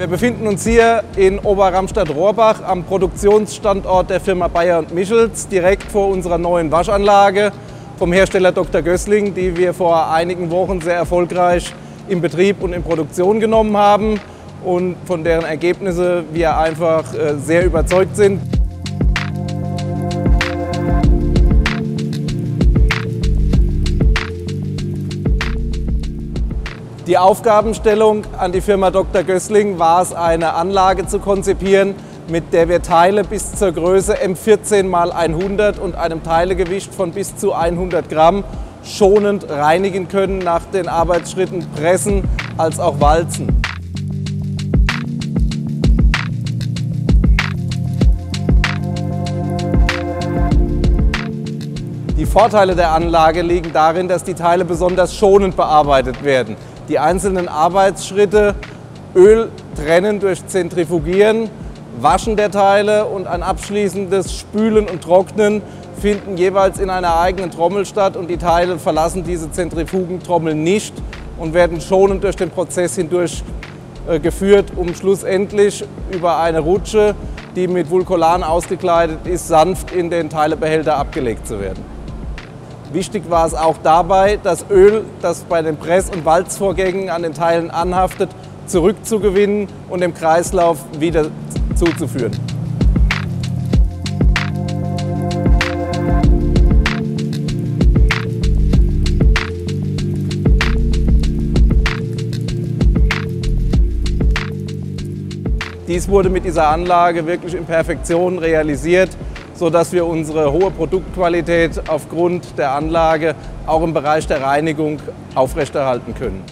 Wir befinden uns hier in Oberramstadt-Rohrbach am Produktionsstandort der Firma Bayer Michels, direkt vor unserer neuen Waschanlage vom Hersteller Dr. Gößling, die wir vor einigen Wochen sehr erfolgreich in Betrieb und in Produktion genommen haben und von deren Ergebnisse wir einfach äh, sehr überzeugt sind. Die Aufgabenstellung an die Firma Dr. Gößling war es, eine Anlage zu konzipieren, mit der wir Teile bis zur Größe M14 x 100 und einem Teilegewicht von bis zu 100 Gramm schonend reinigen können nach den Arbeitsschritten Pressen als auch Walzen. Die Vorteile der Anlage liegen darin, dass die Teile besonders schonend bearbeitet werden die einzelnen Arbeitsschritte Öl trennen durch Zentrifugieren, Waschen der Teile und ein abschließendes Spülen und Trocknen finden jeweils in einer eigenen Trommel statt und die Teile verlassen diese Zentrifugentrommel nicht und werden schonend durch den Prozess hindurch äh, geführt, um schlussendlich über eine Rutsche, die mit Vulkolan ausgekleidet ist, sanft in den Teilebehälter abgelegt zu werden. Wichtig war es auch dabei, das Öl, das bei den Press- und Walzvorgängen an den Teilen anhaftet, zurückzugewinnen und dem Kreislauf wieder zuzuführen. Dies wurde mit dieser Anlage wirklich in Perfektion realisiert sodass wir unsere hohe Produktqualität aufgrund der Anlage auch im Bereich der Reinigung aufrechterhalten können.